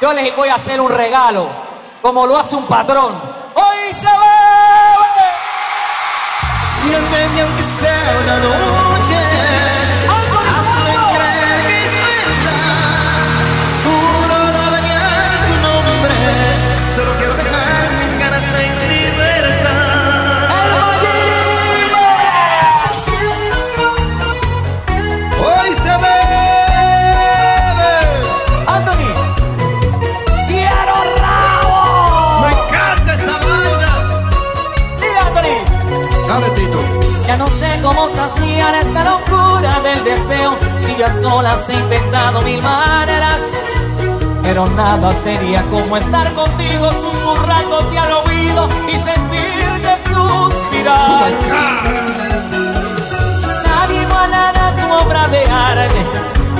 Yo les voy a hacer un regalo, como lo hace un patrón. Hoy se bebe. Y aunque sea una noche. y a solas he intentado mil maneras, pero nada sería como estar contigo susurrándote al oído y sentirte suspirar. Oh Nadie igualará tu obra de arte,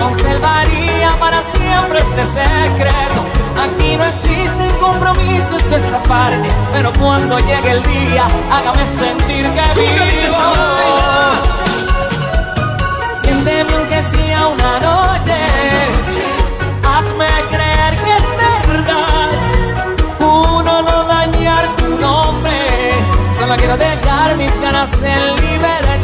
conservaría para siempre este secreto. Aquí no existe compromiso, esto es aparte, pero cuando llegue el día, hágame sentir que vivo. Endeme un decía una noche, hazme creer que es verdad. Uno no dañar tu nombre, solo quiero dejar mis ganas en libertad.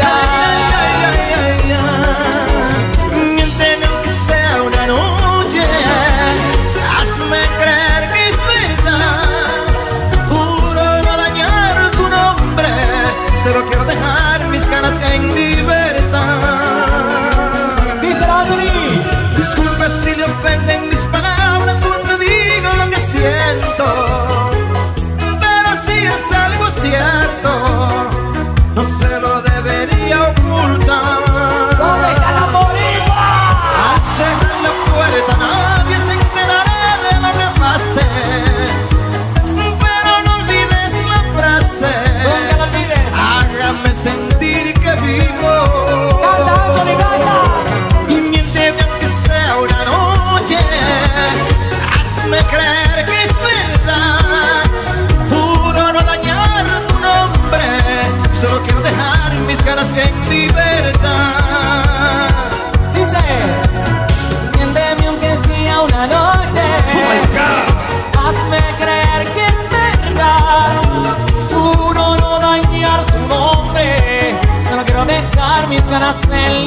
hacerle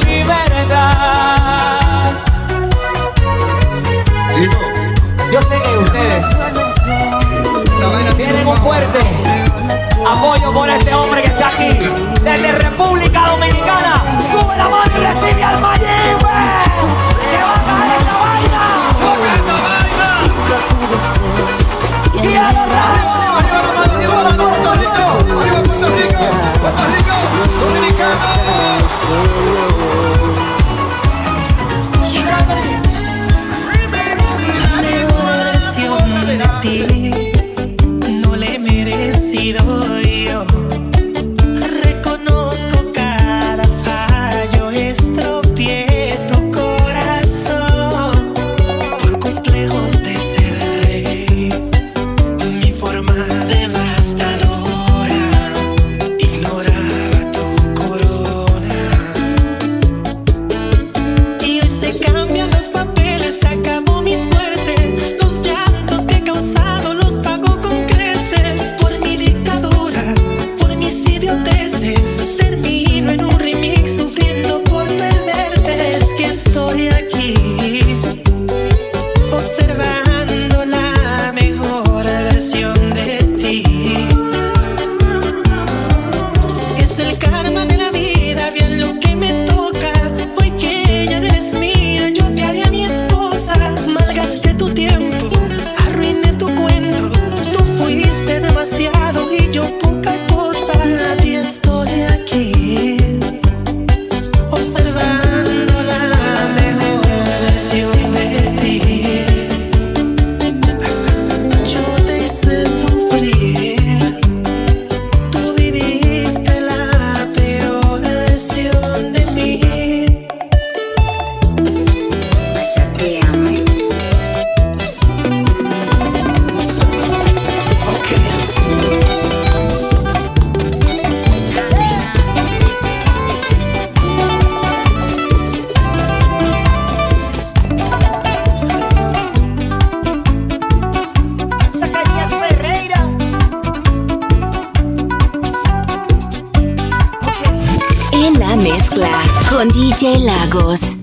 con DJ Lagos.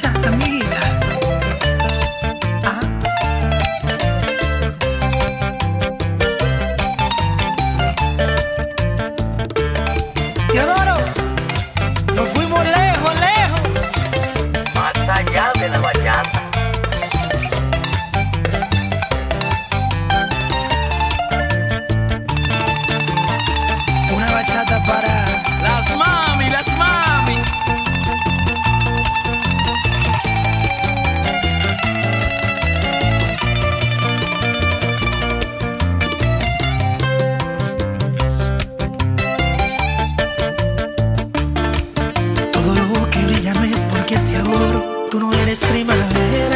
Chata, amiguita. es primavera.